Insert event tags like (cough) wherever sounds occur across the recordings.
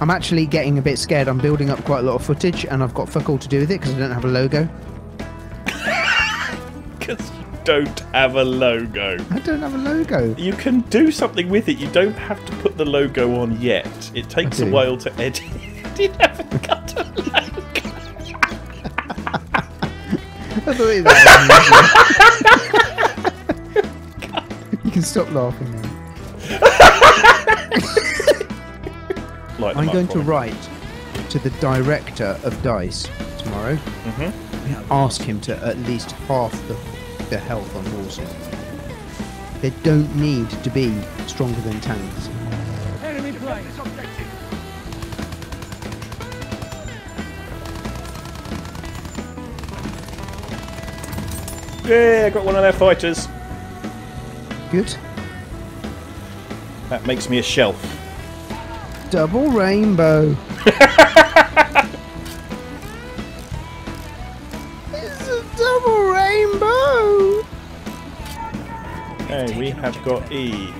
I'm actually getting a bit scared. I'm building up quite a lot of footage, and I've got fuck all to do with it because I don't have a logo. (laughs) Because you don't have a logo. I don't have a logo. You can do something with it. You don't have to put the logo on yet. It takes a while to edit. (laughs) you haven't got a logo. (laughs) I thought it was that You can stop laughing I'm up going for to write to the director of Dice tomorrow. Mhm. Ask him to at least half the, the health on horses. They don't need to be stronger than tanks. Yeah, I got one of their fighters. Good. That makes me a shelf. Double rainbow. it's a double rainbow. Okay, we have got E.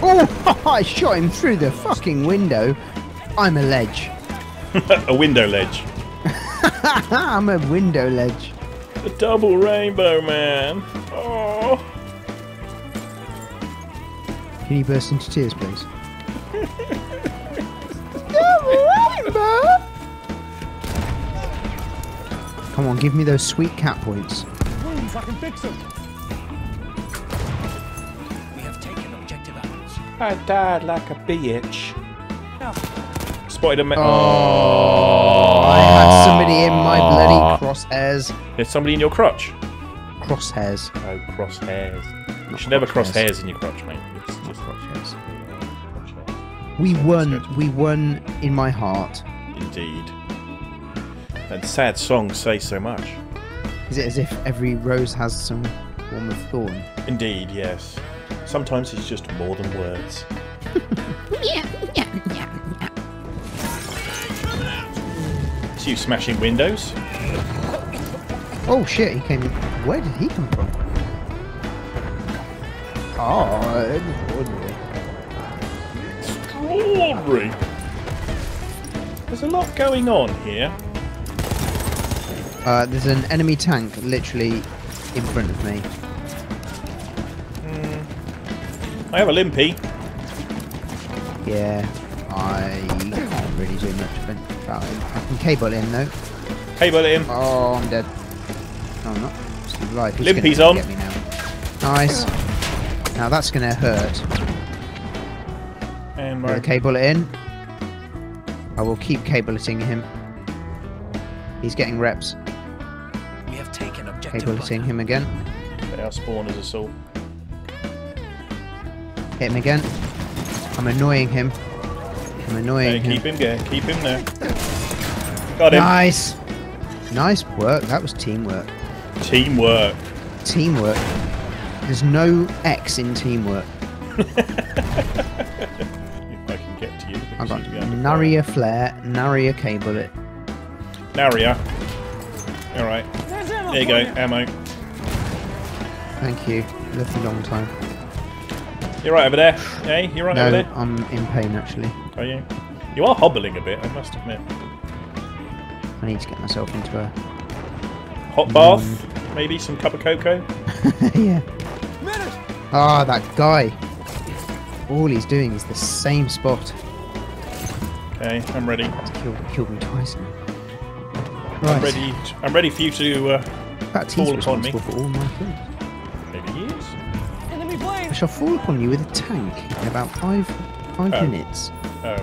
Oh, (laughs) I shot him through the fucking window. I'm a ledge. (laughs) a window ledge. (laughs) I'm a window ledge. The double rainbow man. Oh. Can you burst into tears, please? (laughs) Come on, give me those sweet cat points. Please, I can fix them. We have taken objective apples. I died like a bitch. Spotted a man. Oh. oh, I had somebody in my bloody crosshairs. There's somebody in your crotch. Crosshairs. Oh, crosshairs. You Not should never cross hairs in your crotch, mate. It's just Crosshairs. crotch We won. We won in my heart. Indeed. And sad songs say so much. Is it as if every rose has some form of thorn? Indeed, yes. Sometimes it's just more than words. It's you smashing windows. Oh shit! He came. Where did he come from? Oh, it. Extraordinary. There's a lot going on here. Uh, there's an enemy tank literally in front of me. I have a limpy. Yeah, I can't really do much about it. I can cable in though. Cable in. Oh, I'm dead. No, I'm not. Limpy's on. Get me now. Nice. Now that's gonna hurt. And Gonna my cable it in. I will keep cableting him. He's getting reps. We have taken objective Cableting him again. they are spawn as assault. Hit him again. I'm annoying him. I'm annoying Okay, him. keep him there. Keep him there. Got him. Nice. Nice work. That was teamwork. Teamwork. Teamwork. There's no X in teamwork. If (laughs) I can get to you. I because got you'd be under Narrier flare, Narrier cable it. Naria. Alright. There you go. Ammo. Thank you. Left a long time. You're right over there. Hey, you're right over No, there. I'm in pain actually. Are you? You are hobbling a bit, I must admit. I need to get myself into a. Hot bath, mm. maybe some cup of cocoa. (laughs) yeah. Ah, that guy. All he's doing is the same spot. Okay, I'm ready. He's killed, killed me twice now. I'm ready. I'm ready for you to. Uh, In fact, fall he's upon me. for all my kills. maybe he is. Enemy I shall fall upon you with a tank in about five five Oh. minutes. Oh.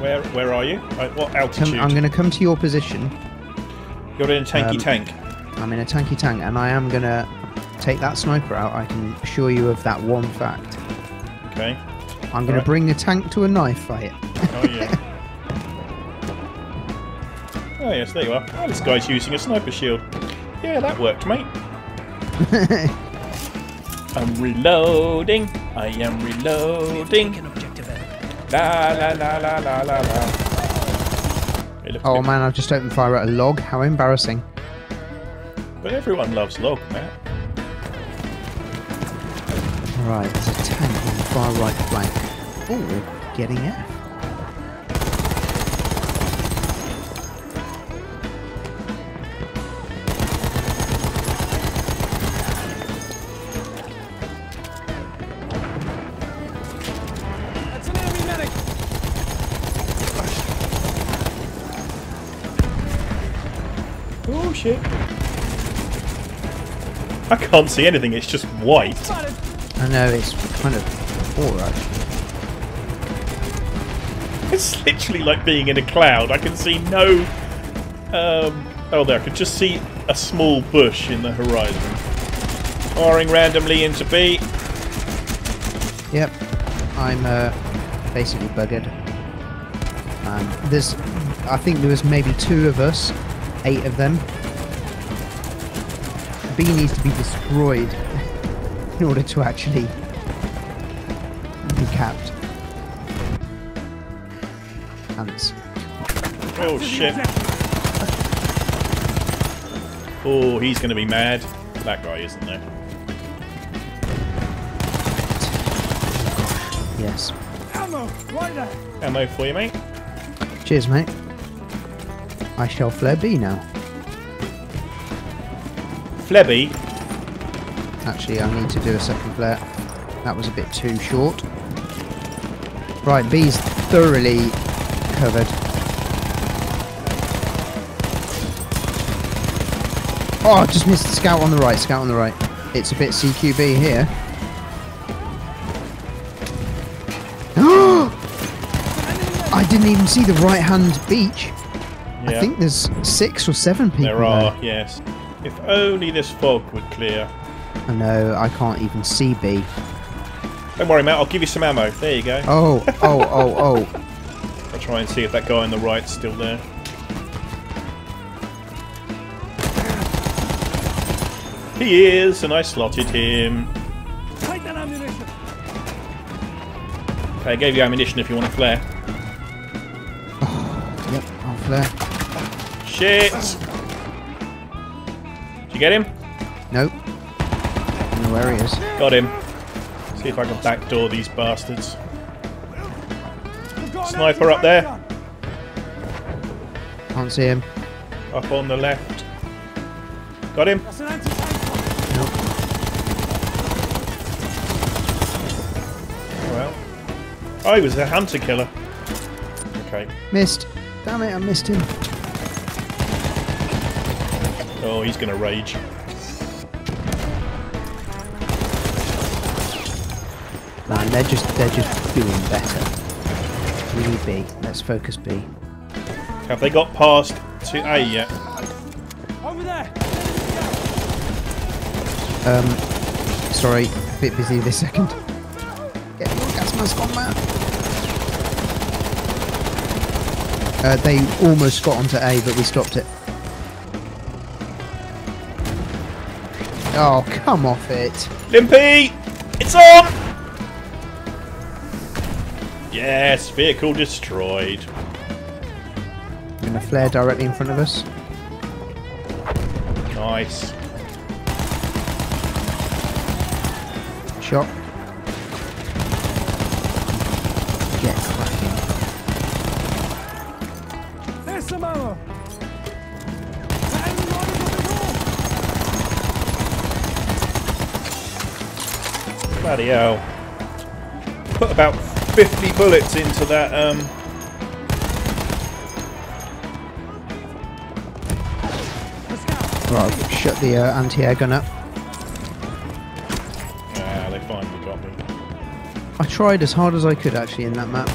Where Where are you? At what Come, altitude? I'm going to come to your position. You're in a tanky Um, tank. I'm in a tanky tank, and I am going to take that sniper out. I can assure you of that one fact. Okay. I'm going to bring the tank to a knife fight. Oh yeah. (laughs) oh yes, there you are. Oh, this guy's using a sniper shield. Yeah, that worked, mate. (laughs) I'm reloading. I am reloading. taken objective apples. La la la la la la la. Oh good. man, I've just opened fire at a log. How embarrassing. But everyone loves log, Matt. Right, there's a tank on the far right flank. Oh, we're getting F. Oh shit. I can't see anything, it's just white. I know, it's kind of poor actually. (laughs) It's literally like being in a cloud. I can see no. Um, oh, there. I can just see a small bush in the horizon. Firing randomly into B. Yep, I'm uh, basically buggered. Um, there's, I think there was maybe two of us, eight of them. B needs to be destroyed (laughs) in order to actually be capped. Ants. Oh shit. Oh, he's going to be mad. That guy isn't there. Yes. Ammo. Right there. Ammo for you, mate. Cheers, mate. I shall flare B now. Flebby. Actually, I need to do a second flare. That was a bit too short. Right, B's thoroughly covered. Oh, I just missed the scout on the right. Scout on the right. It's a bit CQB here. (gasps) I didn't even see the right hand beach. Yeah, I think there's six or seven people there are, yes. If only this fog would clear. I know, I can't even see B. Don't worry, mate. I'll give you some ammo. There you go. Oh, oh, (laughs) oh, oh. I'll try and see if that guy on the right's still there. He is, and I slotted him. Take that ammunition. Okay, I gave you ammunition if you want to flare. (sighs) Yep, I'll flare. Shit! Did you get him? Nope. Know where he is. Got him. See if I can backdoor these bastards. We've got an Sniper up there. Can't see him. Up on the left. Got him. That's an anti-tank gun. Nope. Well. Oh, he was a hunter killer. Okay. Missed. Damn it, I missed him. Oh, he's gonna rage. Man, they're just they're just doing better. We need B. Let's focus B. Have they got past to A yet? Over there. Um sorry, a bit busy this second. Get your gas mask on man. Uh, they almost got onto A, but we stopped it. Oh, come off it. Limpy! It's on! Yes, vehicle destroyed. I'm gonna flare directly in front of us. Nice. Shot. Get cracking. There's some ammo. That enemy right in the door. Bloody hell. Put about 50 bullets into that, um... Right, I've shut the uh, anti-air gun up. Ah, they finally got me. I tried as hard as I could actually in that map.